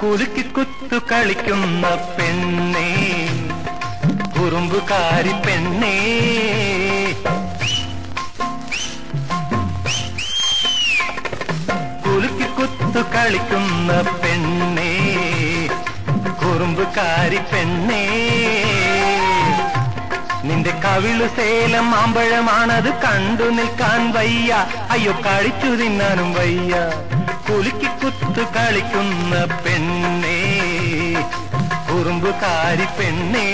കുലുക്കി കുത്തു കളിക്കുന്ന പെണ്ണേ കുറുമ്പുകാരി പെണ്ണേ. കുത്തു കളിക്കുന്ന പെണ്ണേ കുറുമ്പുകാരി പെണ്ണേ. നിന്റെ കവിളു സേലം മാമ്പഴമാണത് കണ്ടു നിൽക്കാൻ വയ്യ. അയ്യോ കളിച്ചു തിന്നാനും വയ്യ. കുലുക്കി കുത്തു കളിക്കുന്ന പെണ്ണേ കുറുമ്പുകാരി പെണ്ണേ.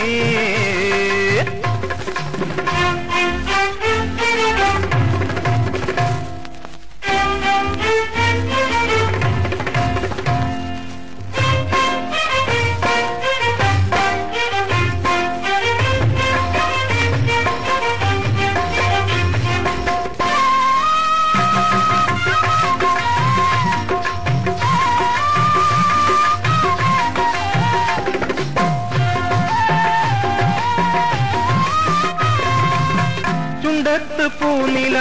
ചുണ്ടത്ത് പൂനില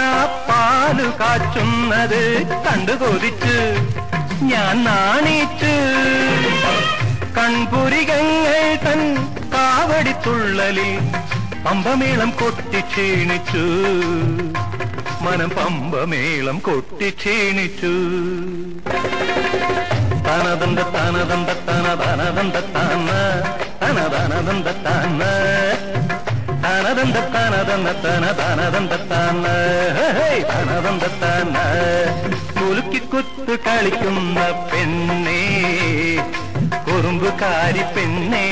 പാൽ കാച്ചുന്നത് കണ്ടു കൊതിച്ച് ഞാൻ നാണിച്ച്. കൺപുരികങ്ങൾ തൻ കാവടിത്തുള്ളലിൽ പമ്പമേളം കൊട്ടി ക്ഷീണിച്ചു മനം പമ്പമേളം കൊട്ടി ക്ഷീണിച്ചു തനതന്ത തനതന്ത തന തനദന്ത തന തന. തനദന്ത തന തനദന്ത തനദന്ത തന തനദന്ത തന ഹേ, തനദന്ത തന കുലുക്കി കുത്ത് കളിക്കുന്ന പെണ്ണേ കുറുമ്പുകാരി പെണ്ണേ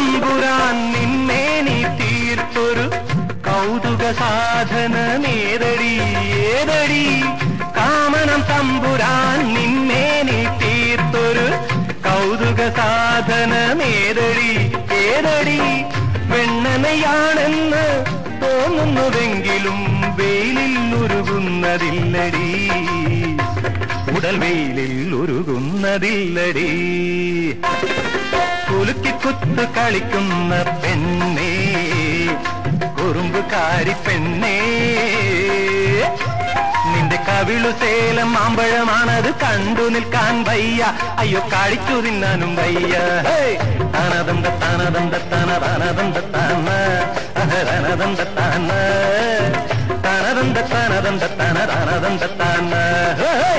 തമ്പുരാൻ നിന്നെ നീ തീർത്തൊരു കൗതുക സാധന നേതടി ഏതടി? കാമനം തമ്പുരാൻ നിന്നെ നീ തീർത്തൊരു കൗതുക സാധന നേതടി ഏതടി? വെണ്ണനയാണെന്ന് തോന്നുന്നുവെങ്കിലും വെയിലിൽ ഉരുകുന്നതില്ലടി. ഉടൽ വെയിലിൽ ഉരുകുന്നതില്ലടി. കുലുക്കി കുത്ത് കളിക്കുന്ന പെണ്ണേ കുറുമ്പുകാരി പെണ്ണേ നിന്റെ കവിളു സേലം മാമ്പഴമാണത് കണ്ടു നിൽക്കാൻ വയ്യ അയ്യോ കാണിച്ചു തിന്നാനും വയ്യ ഹേയ്! തനദന്ത തനദന്ത തന തനദന്ത തന തനദന്ത തന തനദന്ത തനദന്ത തന തനദന്ത തന ഹേ!